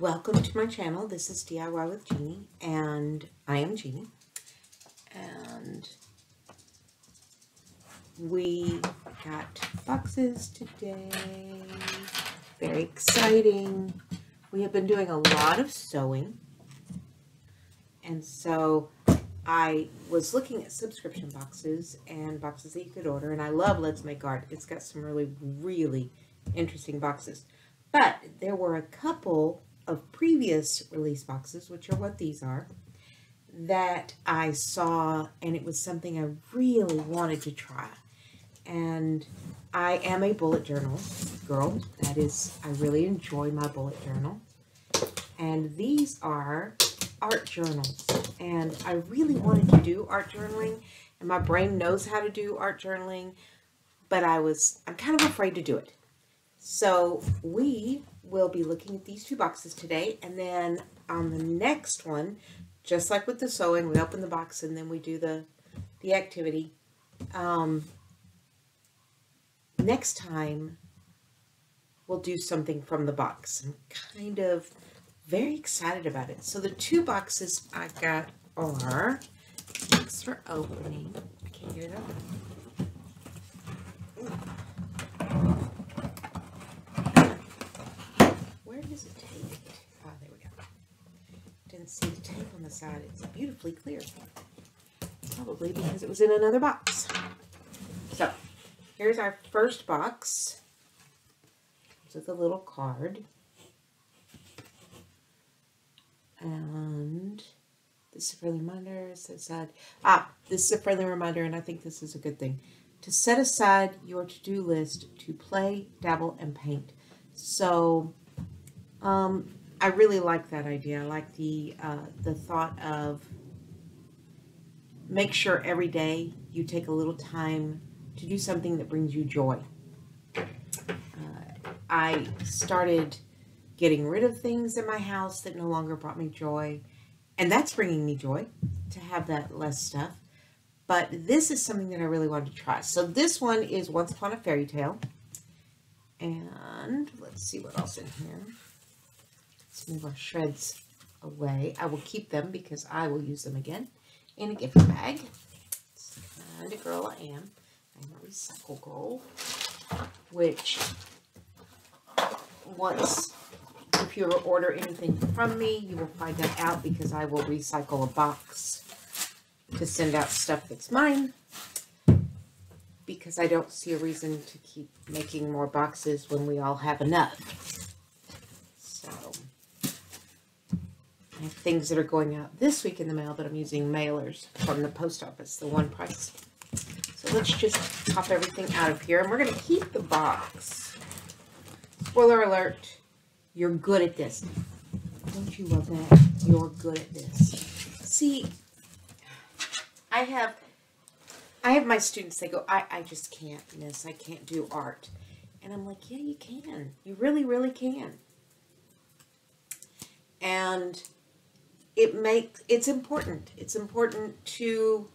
Welcome to my channel. This is DIY with Jeanne, and I am Jeanne. And we got boxes today. Very exciting. We have been doing a lot of sewing. And so I was looking at subscription boxes and boxes that you could order. And I love Let's Make Art. It's got some really, really interesting boxes. But there were a couple of previous release boxes, which are what these are, that I saw and it was something I really wanted to try. And I am a bullet journal girl. That is, I really enjoy my bullet journal. And these are art journals. And I really wanted to do art journaling. And my brain knows how to do art journaling. But I was, I'm kind of afraid to do it. So we will be looking at these two boxes today. And then on the next one, just like with the sewing, we open the box and then we do the, the activity. Um, next time, we'll do something from the box. I'm kind of very excited about it. So the two boxes I got are, thanks for opening. I can't get it open. is it taped? Ah, there we go. Didn't see the tape on the side. It's beautifully clear. Probably because it was in another box. So, here's our first box. With a little card. And this is a friendly reminder. Set aside. Ah, this is a friendly reminder, and I think this is a good thing. To set aside your to-do list to play, dabble, and paint. So um, I really like that idea. I like the uh, the thought of make sure every day you take a little time to do something that brings you joy. Uh, I started getting rid of things in my house that no longer brought me joy, and that's bringing me joy to have that less stuff. But this is something that I really wanted to try. So this one is Once Upon a Fairy Tale. And let's see what else in here. Move our shreds away. I will keep them because I will use them again in a gift bag. It's the kind of girl I am. I'm a recycle girl, which once, if you order anything from me, you will find that out because I will recycle a box to send out stuff that's mine because I don't see a reason to keep making more boxes when we all have enough. Things that are going out this week in the mail, but I'm using mailers from the post office, the one price. So let's just pop everything out of here. And we're going to keep the box. Spoiler alert, you're good at this. Don't you love that? You're good at this. See, I have I have my students, they go, I, I just can't, miss. I can't do art. And I'm like, yeah, you can. You really, really can. And it makes it's important. It's important to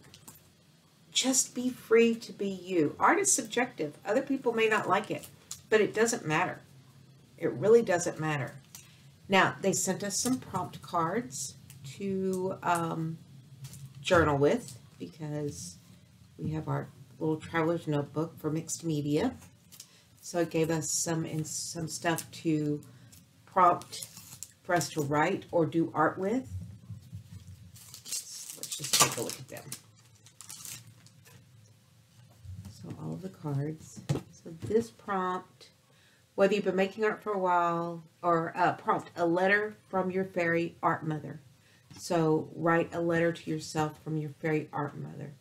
just be free to be you. Art is subjective. Other people may not like it, but it doesn't matter. It really doesn't matter. Now, they sent us some prompt cards to um, journal with because we have our little traveler's notebook for mixed media. So it gave us some some stuff to prompt for us to write or do art with just take a look at them. So all of the cards. So this prompt, whether you've been making art for a while, or uh, prompt, a letter from your fairy art mother. So write a letter to yourself from your fairy art mother.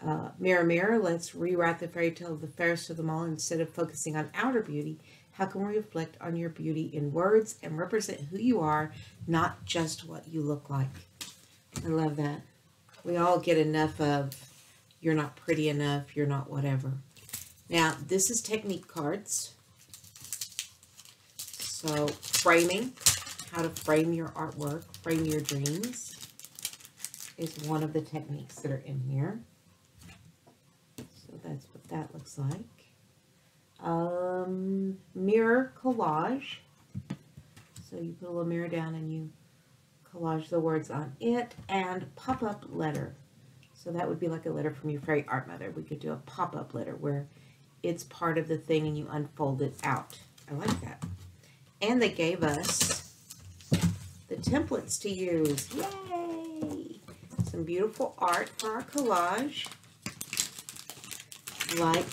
Uh, mirror, mirror, let's rewrite the fairy tale of the fairest of them all. Instead of focusing on outer beauty, how can we reflect on your beauty in words and represent who you are, not just what you look like? I love that. We all get enough of you're not pretty enough, you're not whatever. Now, this is technique cards. So, framing, how to frame your artwork, frame your dreams is one of the techniques that are in here. So that's what that looks like. Um, mirror collage. So you put a little mirror down and you collage the words on it and pop-up letter. So that would be like a letter from your fairy art mother. We could do a pop-up letter where it's part of the thing and you unfold it out. I like that. And they gave us the templates to use. Yay! Some beautiful art for our collage. Like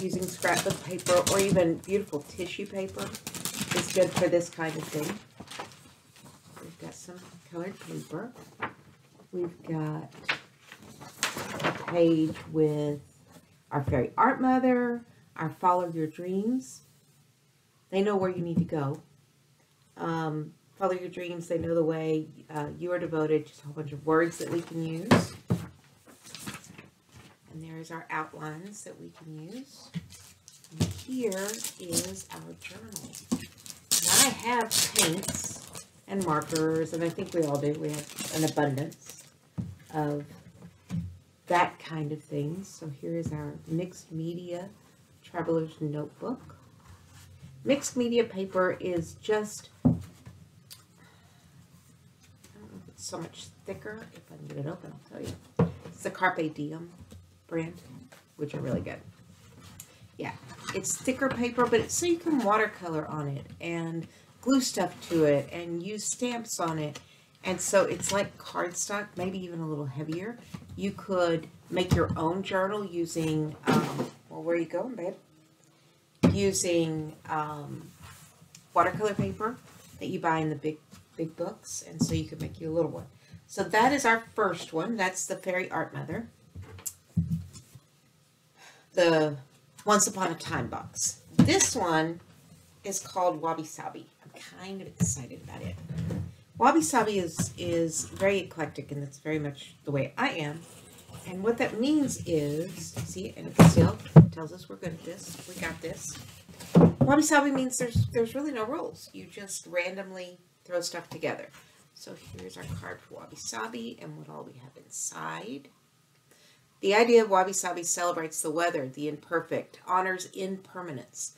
using scrapbook paper or even beautiful tissue paper is good for this kind of thing. Some colored paper. We've got a page with our fairy art mother, our follow your dreams. They know where you need to go. Um, follow your dreams, they know the way. Uh, you are devoted, just a whole bunch of words that we can use. And there's our outlines that we can use. And here is our journal. Now I have paints and markers, and I think we all do. We have an abundance of that kind of thing. So here is our mixed media traveler's notebook. Mixed media paper is just, I don't know if it's so much thicker. If I can get it open, I'll tell you. It's the Carpe Diem brand, which are really good. Yeah, it's thicker paper, but so you can watercolor on it and glue stuff to it and use stamps on it. And so it's like cardstock, maybe even a little heavier. You could make your own journal using, um, well, where are you going, babe? Using um, watercolor paper that you buy in the big, big books. And so you could make you a little one. So that is our first one. That's the Fairy Art Mother. The Once Upon a Time box. This one is called Wabi Sabi. Kind of excited about it. Wabi Sabi is, is very eclectic and that's very much the way I am. And what that means is, see, and it tells us we're good at this. We got this. Wabi Sabi means there's there's really no rules. You just randomly throw stuff together. So here's our card for Wabi Sabi and what all we have inside. The idea of Wabi Sabi celebrates the weather, the imperfect, honors impermanence.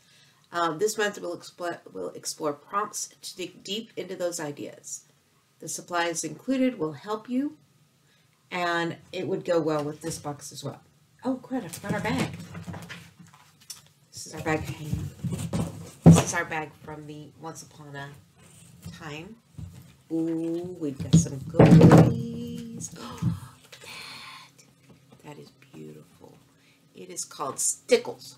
Um, this method will explore, will explore prompts to dig deep into those ideas. The supplies included will help you, and it would go well with this box as well. Oh, good, I forgot our bag. This is our bag. This is our bag from the Once Upon a Time. Ooh, we've got some goodies. Oh, look at that. That is beautiful. It is called Stickles.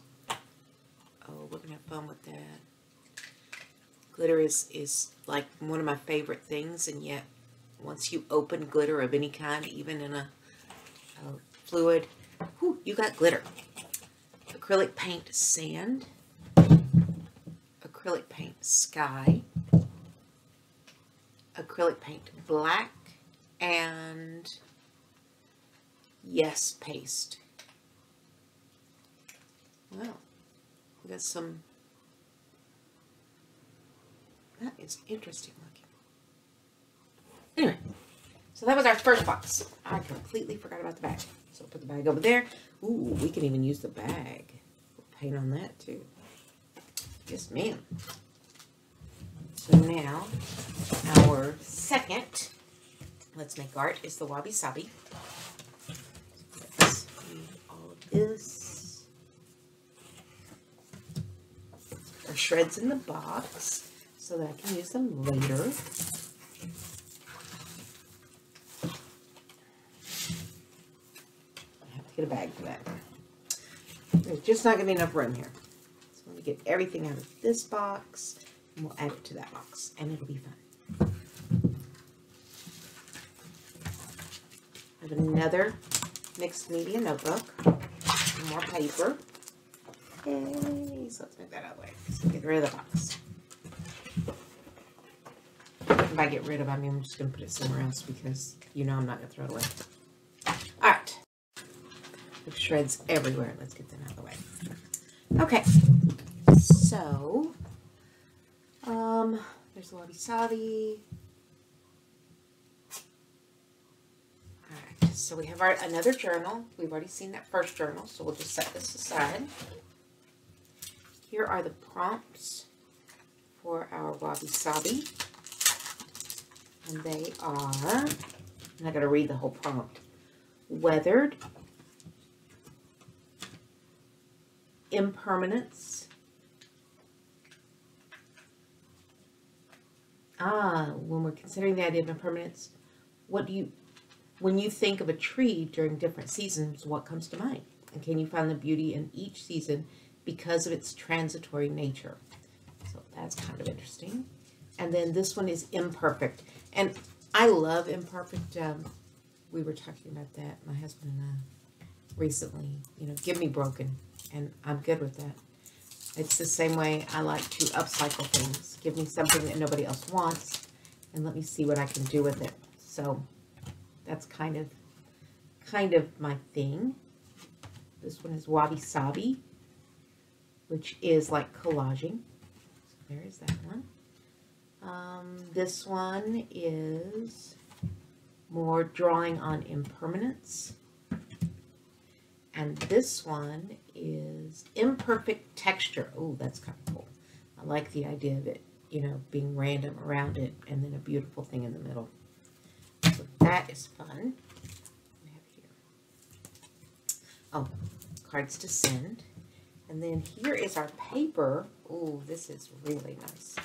We're going to have fun with that. Glitter is, is like one of my favorite things, and yet once you open glitter of any kind, even in a, a fluid, whew, you got glitter. Acrylic paint sand, acrylic paint sky, acrylic paint black, and yes paste. Well, we got some, that is interesting looking. Anyway, so that was our first box. I completely forgot about the bag. So put the bag over there. Ooh, we can even use the bag. We'll paint on that too. Yes, ma'am. So now, our second, let's make art, is the Wabi Sabi. Let's read all of this. Shreds in the box so that I can use them later. I have to get a bag for that. There's just not going to be enough room here. So let me get everything out of this box and we'll add it to that box and it'll be fun. I have another mixed media notebook, more paper. Yay, so let's move that out of the way. Get rid of the box. If I get rid of I mean, I'm just going to put it somewhere else because you know I'm not going to throw it away. All right. There's shreds everywhere. Let's get them out of the way. Okay. So, um, there's the wabi sabi. Alright, so we have our another journal. We've already seen that first journal, so we'll just set this aside. Here are the prompts for our wabi sabi. And they are, I'm not going to read the whole prompt, weathered, impermanence, ah, when we're considering the idea of impermanence, what do you, when you think of a tree during different seasons, what comes to mind? And can you find the beauty in each season because of its transitory nature? So that's kind of interesting. And then this one is imperfect. And I love imperfect. Um, we were talking about that, my husband and I, recently. You know, give me broken. And I'm good with that. It's the same way I like to upcycle things. Give me something that nobody else wants and let me see what I can do with it. So that's kind of kind of my thing. This one is Wabi Sabi, which is like collaging. So there is that one. Um, this one is more drawing on impermanence. And this one is imperfect texture. Oh, that's kind of cool. I like the idea of it, you know, being random around it and then a beautiful thing in the middle. So that is fun. Oh, cards to send. And then here is our paper. Oh, this is really nice.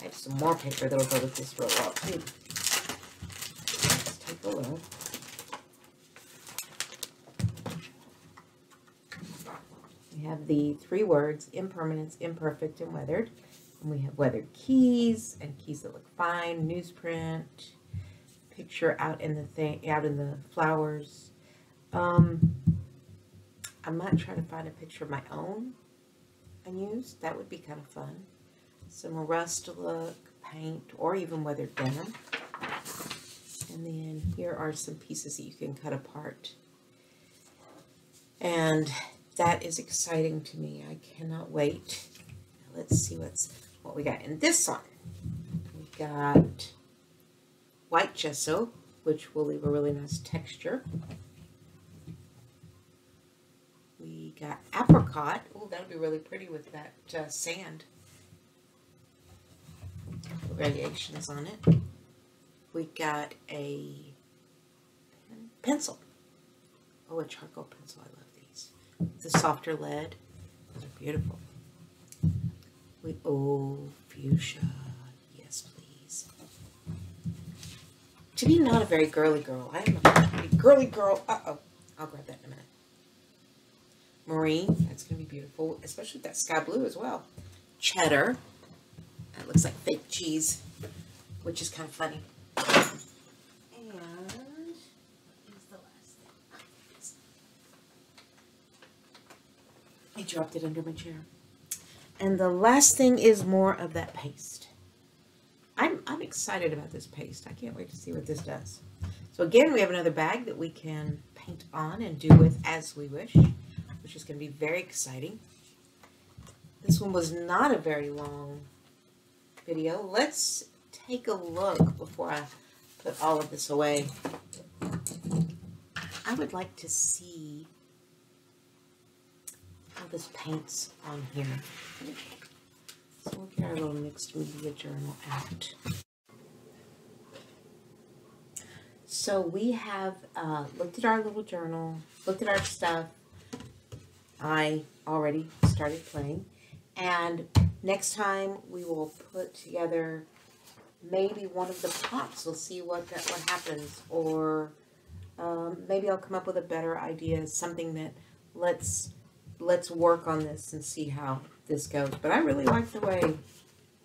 I have some more paper that'll go with this well, too. Let's take a look. We have the three words, impermanence, imperfect, and weathered. And we have weathered keys and keys that look fine, newsprint, picture out in the thing, out in the flowers. Um, I might try to find a picture of my own and use. That would be kind of fun. Some rust look, paint, or even weathered denim. And then here are some pieces that you can cut apart. And that is exciting to me. I cannot wait. Now let's see what's what we got in this one. We got white gesso, which will leave a really nice texture. We got apricot. Oh, that'll be really pretty with that uh, sand. Variations on it. We got a pencil. Oh, a charcoal pencil. I love these. The softer lead. Those are beautiful. We oh fuchsia. Yes, please. To be not a very girly girl. I am a girly girl. Uh oh. I'll grab that. Marine. That's going to be beautiful, especially that sky blue as well. Cheddar. That looks like fake cheese, which is kind of funny. And here's the last thing. I dropped it under my chair. And the last thing is more of that paste. I'm, I'm excited about this paste. I can't wait to see what this does. So again, we have another bag that we can paint on and do with as we wish which is going to be very exciting. This one was not a very long video. Let's take a look before I put all of this away. I would like to see how this paints on here. So we'll get our little mixed media journal out. So we have uh, looked at our little journal, looked at our stuff, I already started playing. And next time we will put together maybe one of the pops. We'll see what that what happens. Or um, maybe I'll come up with a better idea, something that let's let's work on this and see how this goes. But I really like the way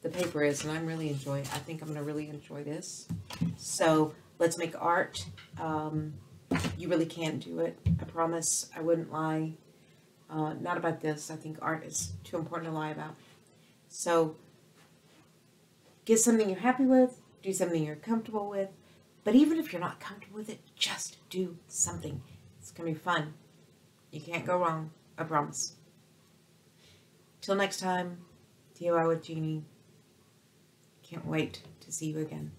the paper is, and I'm really enjoying. I think I'm going to really enjoy this. So let's make art. Um, you really can't do it. I promise. I wouldn't lie. Uh, not about this. I think art is too important to lie about. So get something you're happy with, do something you're comfortable with. But even if you're not comfortable with it, just do something. It's going to be fun. You can't go wrong. I promise. Till next time, DIY with Jeanne. Can't wait to see you again.